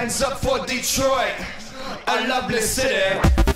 Hands up for Detroit, a lovely city.